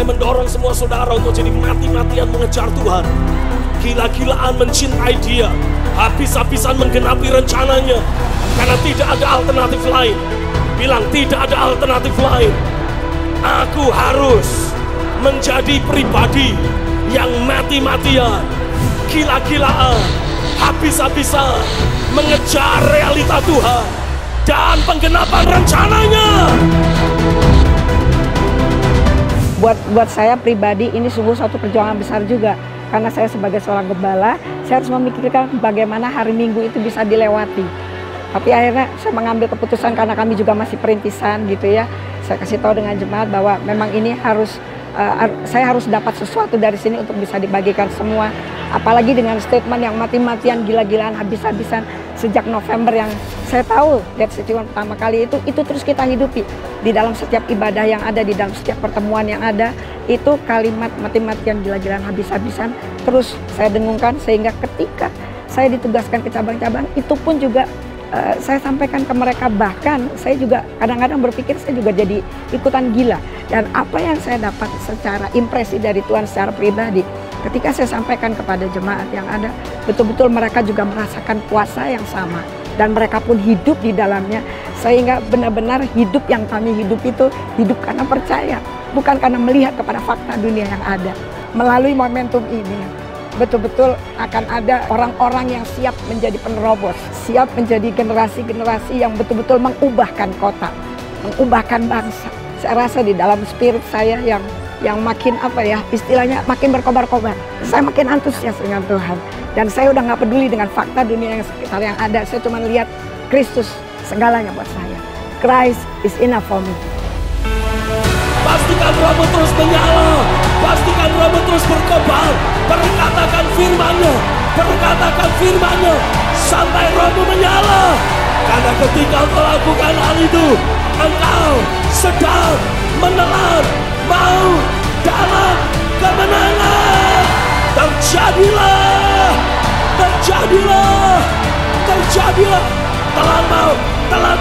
saya mendorong semua saudara untuk jadi mati-matian mengejar Tuhan. Gila-gilaan mencintai dia. Habis-habisan menggenapi rencananya. Karena tidak ada alternatif lain. Bilang tidak ada alternatif lain. Aku harus menjadi pribadi yang mati-matian. Gila-gilaan. Habis-habisan mengejar realita Tuhan. Dan penggenapan rencananya. Buat buat saya pribadi ini sungguh suatu perjuangan besar juga. Karena saya sebagai seorang gembala saya harus memikirkan bagaimana hari Minggu itu bisa dilewati. Tapi akhirnya saya mengambil keputusan karena kami juga masih perintisan gitu ya. Saya kasih tahu dengan jemaat bahwa memang ini harus uh, saya harus dapat sesuatu dari sini untuk bisa dibagikan semua. Apalagi dengan statement yang mati-matian gila-gilaan habis-habisan sejak November yang saya tahu lihat setiwan pertama kali itu itu terus kita hidupi di dalam setiap ibadah yang ada di dalam setiap pertemuan yang ada. Itu kalimat mati-matian gila-gilaan habis-habisan terus saya dengungkan sehingga ketika saya ditugaskan ke cabang-cabang itu pun juga uh, saya sampaikan ke mereka. Bahkan saya juga kadang-kadang berpikir saya juga jadi ikutan gila. Dan apa yang saya dapat secara impresi dari Tuhan secara pribadi ketika saya sampaikan kepada jemaat yang ada betul-betul mereka juga merasakan puasa yang sama. Dan mereka pun hidup di dalamnya sehingga benar-benar hidup yang kami hidup itu hidup karena percaya bukan karena melihat kepada fakta dunia yang ada. Melalui momentum ini betul-betul akan ada orang-orang yang siap menjadi penerobos siap menjadi generasi-generasi yang betul-betul mengubahkan kota mengubahkan bangsa. Saya rasa di dalam spirit saya yang yang makin apa ya istilahnya makin berkobar-kobar saya makin antusias dengan Tuhan dan saya udah nggak peduli dengan fakta dunia yang sekitar yang ada. Saya cuma lihat Kristus segalanya buat saya. Christ is enough for me. Pastikan rohmu terus menyala. Pastikan rohmu terus berkobar. Perkatakan firmannya. Perkatakan firmannya. Sampai rohmu menyala. Karena ketika kau lakukan hal itu. Engkau sedang Terjadilah terjadilah terjadilah. Telan mau telan